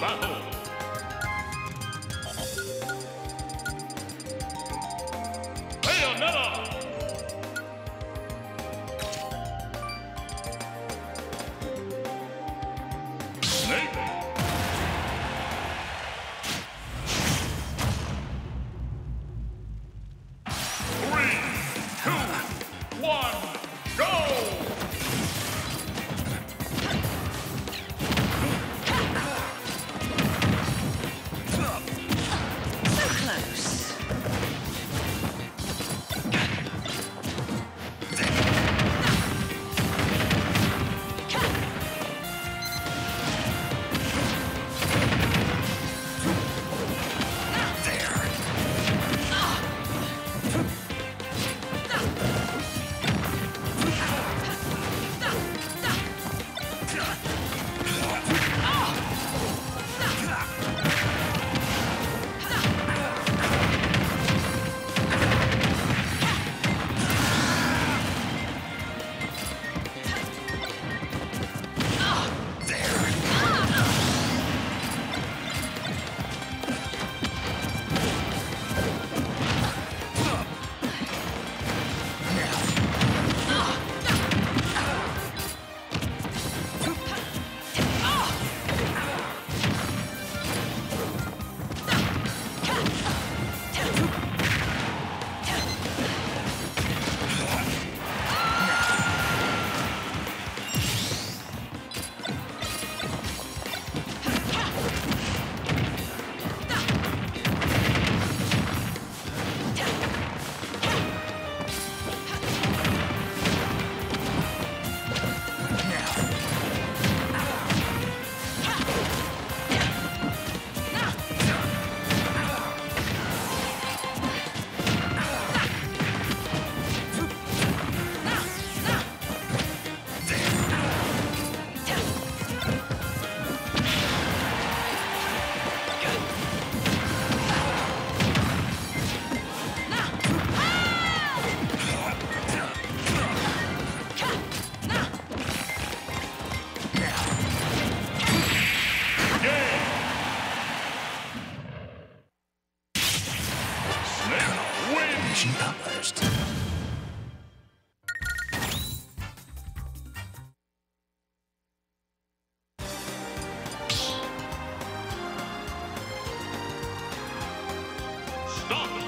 battle.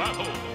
Battle!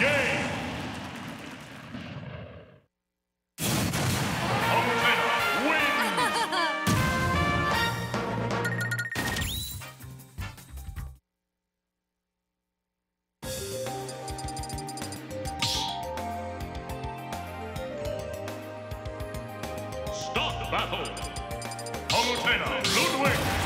Game! battle. Holsteiner, Ludwig.